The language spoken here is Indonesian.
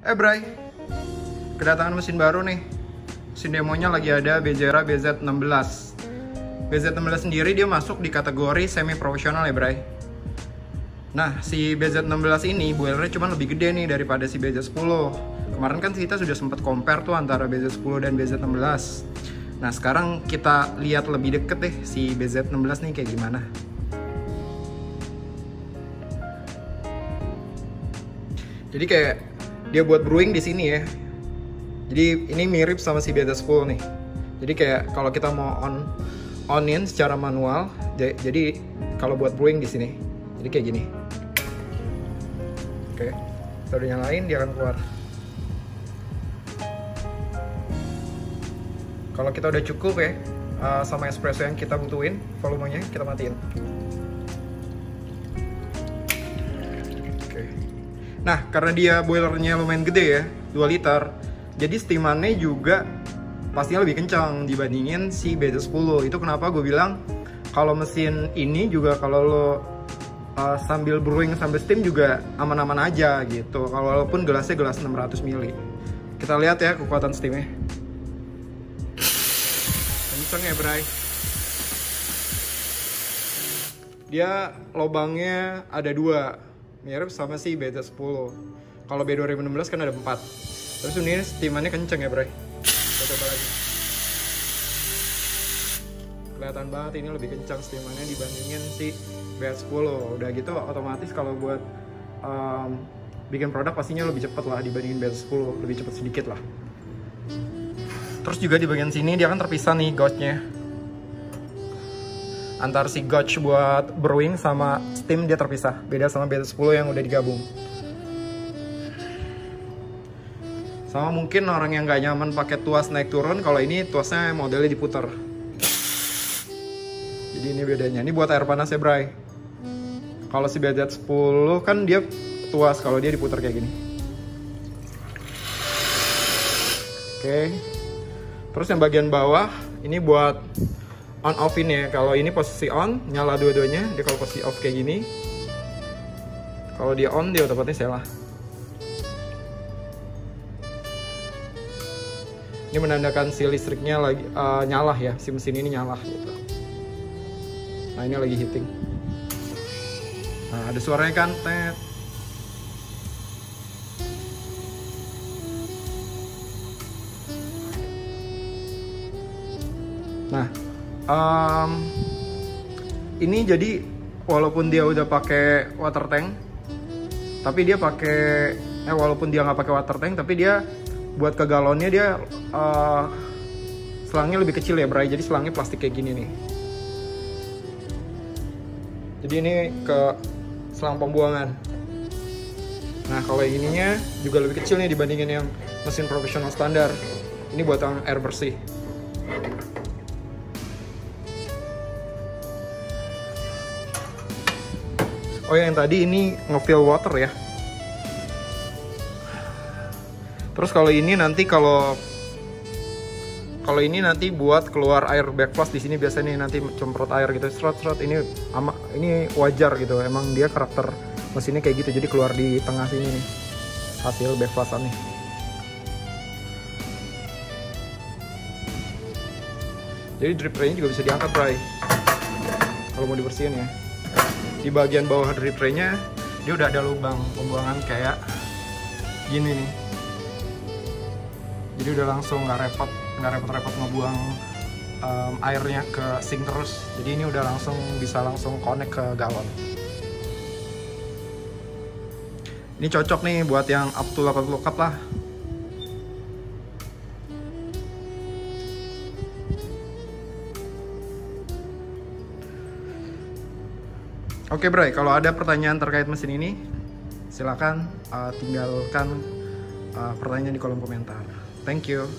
Eh Bray, kedatangan mesin baru nih. Mesin demonya lagi ada Bejera BZ16. BZ16 sendiri dia masuk di kategori semi profesional ya Bray. Nah, si BZ16 ini boilernya cuma lebih gede nih daripada si BZ10. Kemarin kan kita sudah sempat compare tuh antara BZ10 dan BZ16. Nah, sekarang kita lihat lebih deket deh si BZ16 nih kayak gimana. Jadi kayak dia buat brewing di sini ya. Jadi ini mirip sama si BZ10 nih. Jadi kayak kalau kita mau on onin secara manual, jadi kalau buat brewing di sini. Jadi kayak gini. Oke. Kita udah nyalain dia akan keluar. Kalau kita udah cukup ya uh, sama espresso yang kita butuhin, volumenya kita matiin. Nah, karena dia boilernya lumayan gede ya, 2 liter. Jadi steamannya juga pastinya lebih kencang dibandingin si BZ10. Itu kenapa gue bilang kalau mesin ini juga kalau lo uh, sambil brewing sambil steam juga aman-aman aja gitu. Kalau walaupun gelasnya gelas 600 ml. Kita lihat ya kekuatan steamnya kenceng ya Bray dia lobangnya ada dua mirip sama si BZ10 kalau B2016 kan ada 4 terus ini steamannya kenceng ya Bray. Kita coba lagi. Kelihatan banget ini lebih kencang steamannya dibandingin si BZ10 udah gitu otomatis kalau buat um, bikin produk pastinya lebih cepat lah dibandingin BZ10 lebih cepat sedikit lah. Terus juga di bagian sini dia kan terpisah nih gauge-nya. Antar si gauge buat brewing sama steam dia terpisah. Beda sama BT10 yang udah digabung. Sama mungkin orang yang nggak nyaman pakai tuas naik turun, kalau ini tuasnya modelnya diputar. Jadi ini bedanya. Ini buat air panas ya, Bray. Kalau si BZ10 kan dia tuas, kalau dia diputar kayak gini. Oke. Okay. Terus yang bagian bawah ini buat on off ini ya. Kalau ini posisi on, nyala dua-duanya. Dia kalau posisi off kayak gini. Kalau dia on, dia otomatis nyala. Ini menandakan si listriknya lagi uh, nyala ya, si mesin ini nyala gitu. Nah ini lagi heating. Nah ada suaranya kan, tet. Nah, um, ini jadi walaupun dia udah pakai water tank, tapi dia pakai eh walaupun dia nggak pakai water tank, tapi dia buat ke galonnya dia uh, selangnya lebih kecil ya, Bray. Jadi selangnya plastik kayak gini nih. Jadi ini ke selang pembuangan. Nah, kalau yang ininya juga lebih kecil nih dibandingin yang mesin profesional standar. Ini buat air bersih. Oh yang tadi ini ngefill water ya. Terus kalau ini nanti kalau kalau ini nanti buat keluar air backflush di sini biasanya nanti cemprot air gitu serot-serot ini ama ini wajar gitu. Emang dia karakter mesinnya kayak gitu jadi keluar di tengah sini nih hasil backflushannya. Jadi drip tray juga bisa diangkat, Bray. Kalau mau dibersihin ya di bagian bawah drip tray-nya dia udah ada lubang pembuangan kayak gini. Nih jadi udah langsung nggak repot nggak repot-repot ngebuang um, airnya ke sink terus. Jadi ini udah langsung bisa langsung connect ke galon. Ini cocok nih buat yang up to 80 cup lah Oke Bray, kalau ada pertanyaan terkait mesin ini, silakan uh, tinggalkan uh, pertanyaan di kolom komentar. Thank you.